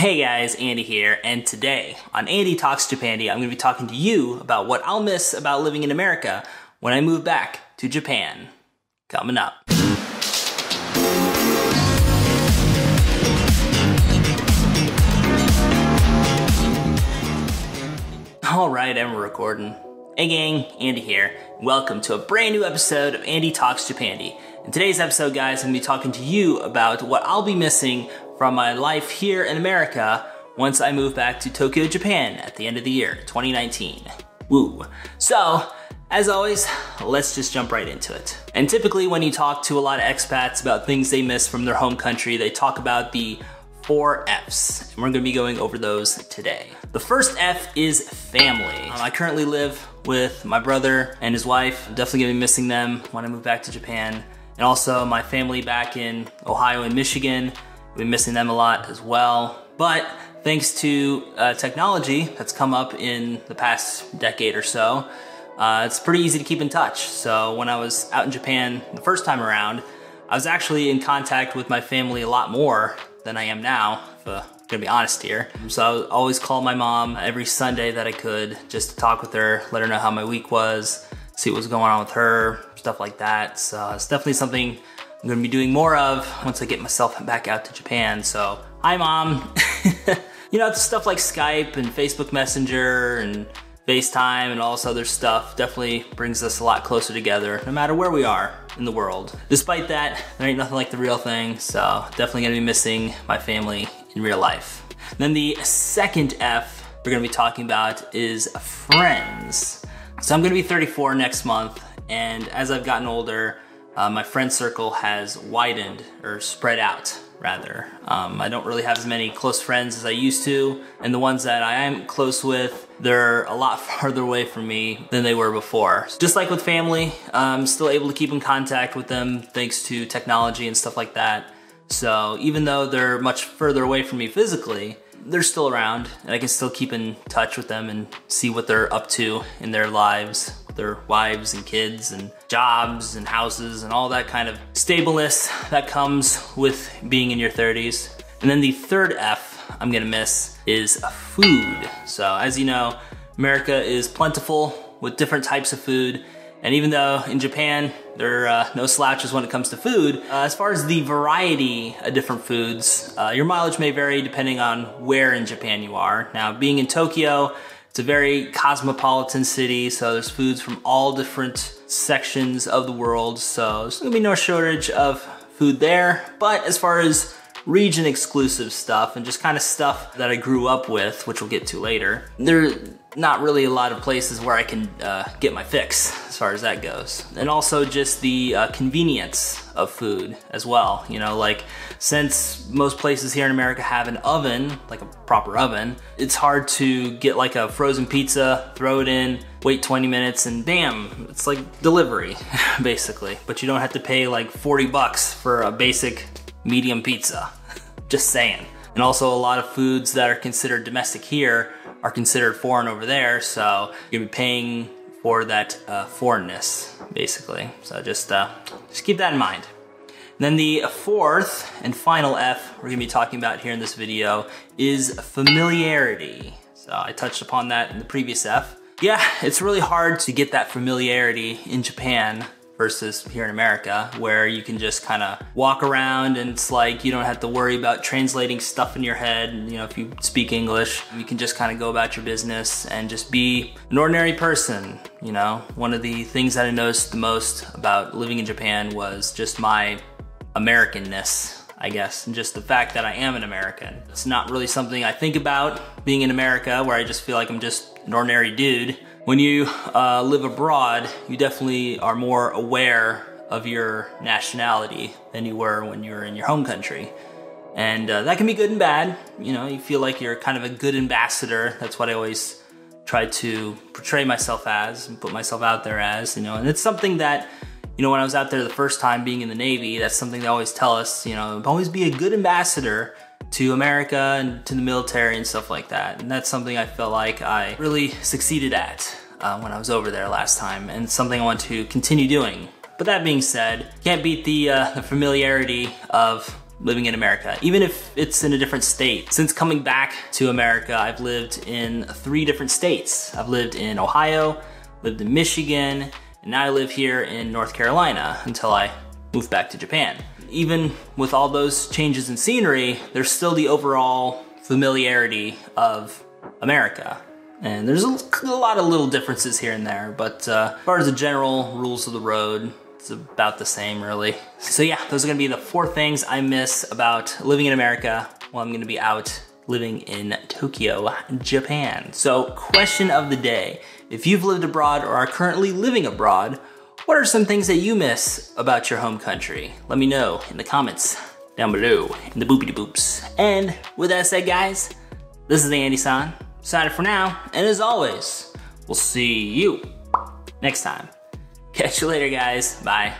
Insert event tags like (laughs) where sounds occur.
Hey guys, Andy here, and today on Andy Talks Japandy, I'm going to be talking to you about what I'll miss about living in America when I move back to Japan. Coming up. Alright, we're recording. Hey gang, Andy here. Welcome to a brand new episode of Andy Talks Japandy. In today's episode, guys, I'm going to be talking to you about what I'll be missing from my life here in America once I move back to Tokyo, Japan at the end of the year, 2019. Woo. So, as always, let's just jump right into it. And typically when you talk to a lot of expats about things they miss from their home country, they talk about the four F's, and we're gonna be going over those today. The first F is family. Um, I currently live with my brother and his wife. I'm definitely gonna be missing them when I move back to Japan. And also my family back in Ohio and Michigan. I've been missing them a lot as well. But thanks to uh, technology that's come up in the past decade or so, uh, it's pretty easy to keep in touch. So when I was out in Japan the first time around, I was actually in contact with my family a lot more than I am now, if uh, I'm gonna be honest here. So I always call my mom every Sunday that I could just to talk with her, let her know how my week was, see what was going on with her, stuff like that. So it's definitely something I'm gonna be doing more of once I get myself back out to Japan. So, hi mom. (laughs) you know, stuff like Skype and Facebook Messenger and FaceTime and all this other stuff definitely brings us a lot closer together, no matter where we are in the world. Despite that, there ain't nothing like the real thing, so definitely gonna be missing my family in real life. then the second F we're gonna be talking about is friends. So I'm gonna be 34 next month, and as I've gotten older, uh, my friend circle has widened or spread out rather. Um, I don't really have as many close friends as I used to, and the ones that I am close with, they're a lot (laughs) farther away from me than they were before. Just like with family, I'm still able to keep in contact with them thanks to technology and stuff like that. So even though they're much further away from me physically, they're still around and I can still keep in touch with them and see what they're up to in their lives, their wives and kids and jobs and houses and all that kind of stableness that comes with being in your 30s. And then the third F I'm gonna miss is food. So as you know, America is plentiful with different types of food and even though in Japan, there are uh, no slouches when it comes to food, uh, as far as the variety of different foods, uh, your mileage may vary depending on where in Japan you are. Now, being in Tokyo, it's a very cosmopolitan city, so there's foods from all different sections of the world, so there's gonna be no shortage of food there. But as far as region exclusive stuff and just kind of stuff that I grew up with, which we'll get to later, there not really a lot of places where I can uh, get my fix as far as that goes. And also just the uh, convenience of food as well. You know, like since most places here in America have an oven, like a proper oven, it's hard to get like a frozen pizza, throw it in, wait 20 minutes and bam, it's like delivery (laughs) basically. But you don't have to pay like 40 bucks for a basic medium pizza. (laughs) just saying. And also a lot of foods that are considered domestic here are considered foreign over there, so you'll be paying for that uh, foreignness, basically. So just, uh, just keep that in mind. And then the fourth and final F we're gonna be talking about here in this video is familiarity. So I touched upon that in the previous F. Yeah, it's really hard to get that familiarity in Japan versus here in America where you can just kind of walk around and it's like you don't have to worry about translating stuff in your head. You know, if you speak English, you can just kind of go about your business and just be an ordinary person. You know, one of the things that I noticed the most about living in Japan was just my Americanness. I guess, and just the fact that I am an American. It's not really something I think about being in America where I just feel like I'm just an ordinary dude when you uh, live abroad, you definitely are more aware of your nationality than you were when you were in your home country. And uh, that can be good and bad. You know, you feel like you're kind of a good ambassador. That's what I always try to portray myself as and put myself out there as, you know. And it's something that, you know, when I was out there the first time being in the Navy, that's something they always tell us, you know, always be a good ambassador to America and to the military and stuff like that. And that's something I felt like I really succeeded at uh, when I was over there last time and something I want to continue doing. But that being said, can't beat the, uh, the familiarity of living in America, even if it's in a different state. Since coming back to America, I've lived in three different states. I've lived in Ohio, lived in Michigan, and now I live here in North Carolina until I move back to Japan. Even with all those changes in scenery, there's still the overall familiarity of America. And there's a, lot of little differences here and there, but uh, as far as the general rules of the road, it's about the same really. So yeah, those are gonna be the four things I miss about living in America while I'm gonna be out living in Tokyo, Japan. So question of the day, if you've lived abroad or are currently living abroad, what are some things that you miss about your home country? Let me know in the comments down below in the boopity boops. And with that said guys, this is the Andy San. Signing for now, and as always, we'll see you next time. Catch you later, guys. Bye.